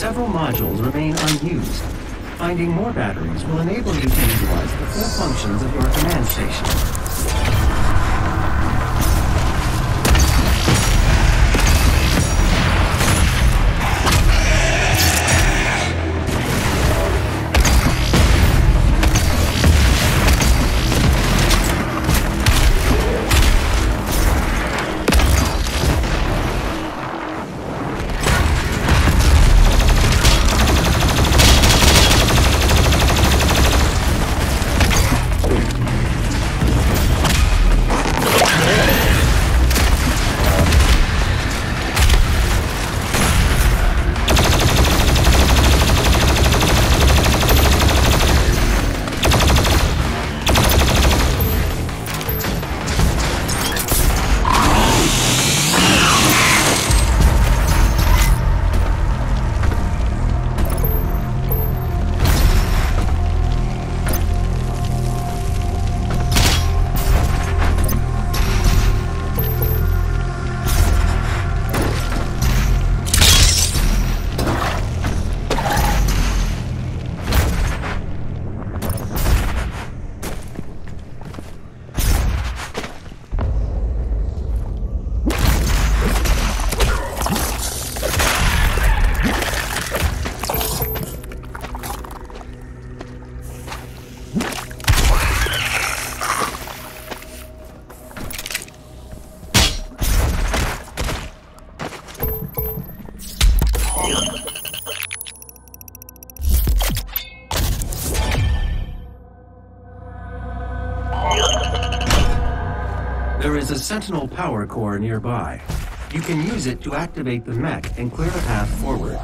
Several modules remain unused. Finding more batteries will enable you to utilize the full functions of your command station. There is a Sentinel power core nearby. You can use it to activate the mech and clear a path forward.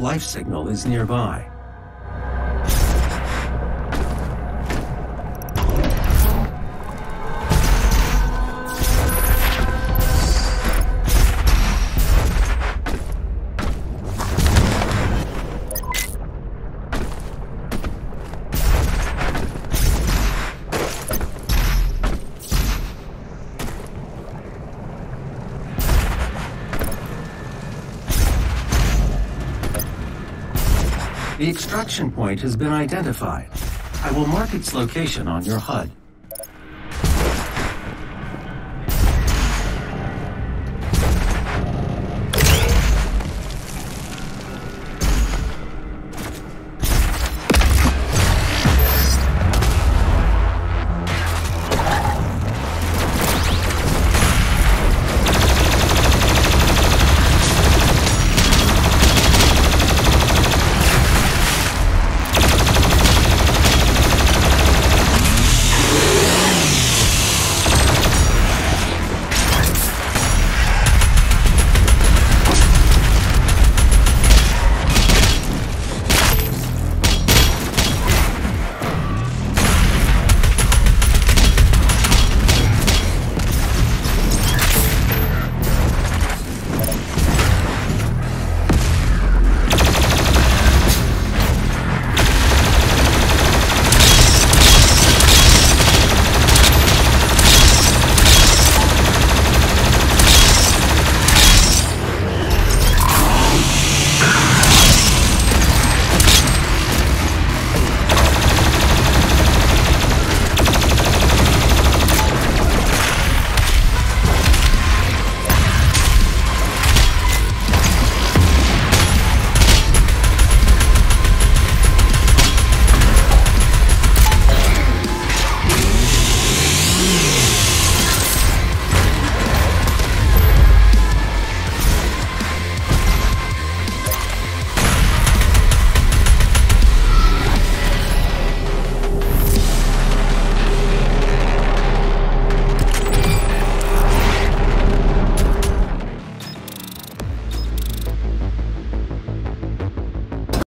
Life signal is nearby. The extraction point has been identified. I will mark its location on your HUD.